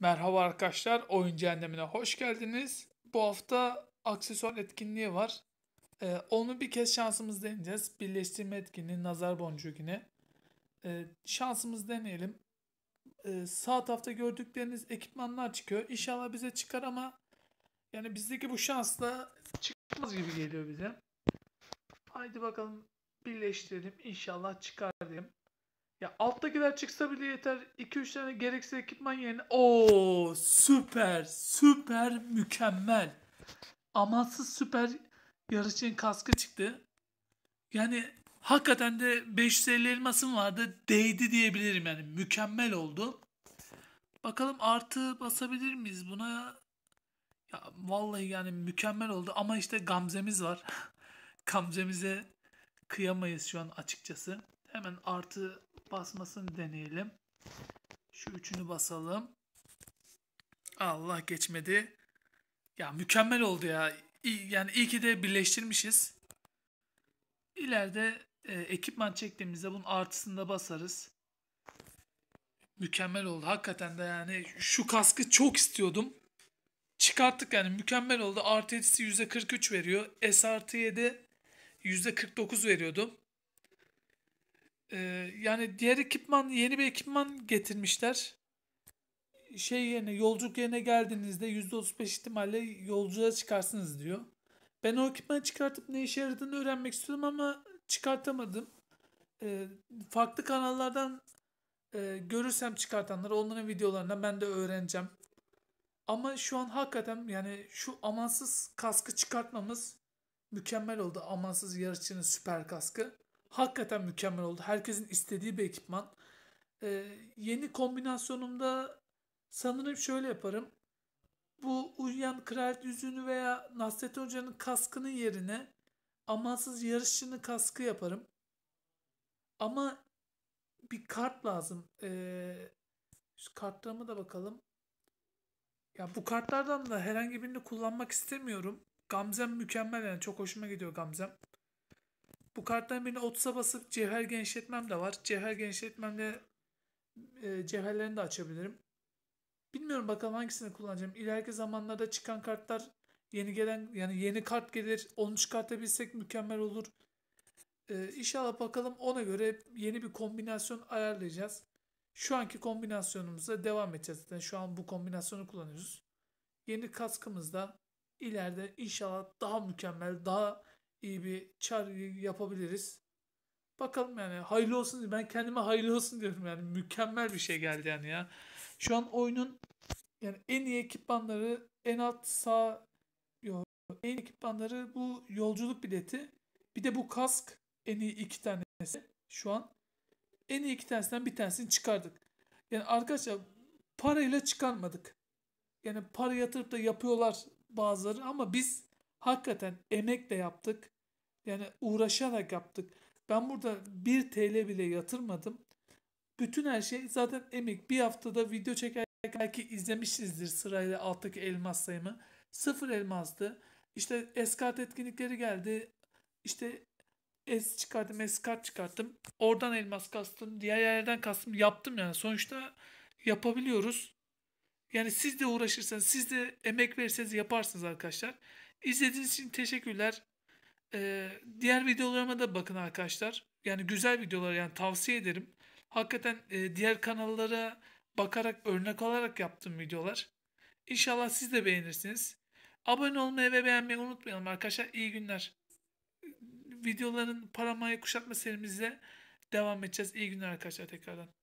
Merhaba arkadaşlar, Oyun Cehennemine hoş geldiniz. Bu hafta aksesuar etkinliği var. Ee, onu bir kez şansımız deneyeceğiz. Birleştirme etkinliği, nazar boncuğu yine. Ee, şansımız deneyelim. Ee, sağ tarafta gördükleriniz ekipmanlar çıkıyor. İnşallah bize çıkar ama yani bizdeki bu şansla çıkmaz gibi geliyor bize. Haydi bakalım birleştirelim. İnşallah çıkar diyeyim. Ya alttakiler çıksa bile yeter. 2-3 tane gereksiz ekipman yerine. Oo süper süper mükemmel. Amansız süper yarışçının kaskı çıktı. Yani hakikaten de 550 elmasım vardı. Değdi diyebilirim yani. Mükemmel oldu. Bakalım artı basabilir miyiz buna? Ya vallahi yani mükemmel oldu ama işte Gamze'miz var. Gamze'mize kıyamayız şu an açıkçası. Hemen artı basmasını deneyelim. Şu üçünü basalım. Allah geçmedi. Ya mükemmel oldu ya. Yani iyi ki de birleştirmişiz. İleride e, ekipman çektiğimizde bunun artısını da basarız. Mükemmel oldu. Hakikaten de yani şu kaskı çok istiyordum. Çıkarttık yani mükemmel oldu. Artı yetisi %43 veriyor. S artı 7 %49 veriyordu. Ee, yani diğer ekipman yeni bir ekipman getirmişler. Şey yerine yolculuk yerine geldiğinizde %35 ihtimalle yolculuğa çıkarsınız diyor. Ben o ekipmanı çıkartıp ne işe yaradığını öğrenmek istiyordum ama çıkartamadım. Ee, farklı kanallardan e, görürsem çıkartanları onların videolarından ben de öğreneceğim. Ama şu an hakikaten yani şu amansız kaskı çıkartmamız mükemmel oldu. Amansız yarışçının süper kaskı. Hakikaten mükemmel oldu. Herkesin istediği bir ekipman. Ee, yeni kombinasyonumda sanırım şöyle yaparım. Bu uyuyan kraliyet yüzüğünü veya Nasrettin Hoca'nın kaskının yerine amansız yarışçının kaskı yaparım. Ama bir kart lazım. Ee, şu kartlarıma da bakalım. Ya bu kartlardan da herhangi birini kullanmak istemiyorum. Gamzem mükemmel yani çok hoşuma gidiyor Gamzem. Bu karttan birini 30'a basıp cevher genişletmem de var. Cevher genişletmemle e, cevherlerini de açabilirim. Bilmiyorum bakalım hangisini kullanacağım. İleriki zamanlarda çıkan kartlar yeni gelen yani yeni kart gelir. Onu çıkartabilsek mükemmel olur. Ee, inşallah bakalım ona göre yeni bir kombinasyon ayarlayacağız. Şu anki kombinasyonumuza devam edeceğiz. Zaten şu an bu kombinasyonu kullanıyoruz. Yeni kaskımızda ileride inşallah daha mükemmel, daha iyi bir çar yapabiliriz. Bakalım yani hayırlı olsun. Ben kendime hayırlı olsun diyorum yani. Mükemmel bir şey geldi yani ya. Şu an oyunun yani en iyi ekipmanları en alt sağ yok, en iyi ekipmanları bu yolculuk bileti. Bir de bu kask en iyi iki tanesi şu an. En iyi iki tanesinden bir tanesini çıkardık. Yani arkadaşlar parayla çıkarmadık. Yani para yatırıp da yapıyorlar bazıları ama biz hakikaten emekle yaptık. Yani uğraşarak yaptık. Ben burada 1 TL bile yatırmadım. Bütün her şey zaten emek. Bir haftada video çekerken belki izlemişsinizdir sırayla alttaki elmas sayımı. Sıfır elmastı. İşte eskart etkinlikleri geldi. İşte es çıkarttım, eskart çıkarttım. Oradan elmas kastım, diğer yerlerden kastım. Yaptım yani. Sonuçta yapabiliyoruz. Yani siz de uğraşırsanız, siz de emek verirseniz yaparsınız arkadaşlar. İzlediğiniz için teşekkürler. Ee, diğer videolarıma da bakın arkadaşlar. Yani güzel videolar yani tavsiye ederim. Hakikaten e, diğer kanallara bakarak örnek alarak yaptığım videolar. İnşallah siz de beğenirsiniz. Abone olmayı ve beğenmeyi unutmayalım arkadaşlar. İyi günler. Videoların paramayı kuşatma serimizle devam edeceğiz. İyi günler arkadaşlar tekrardan.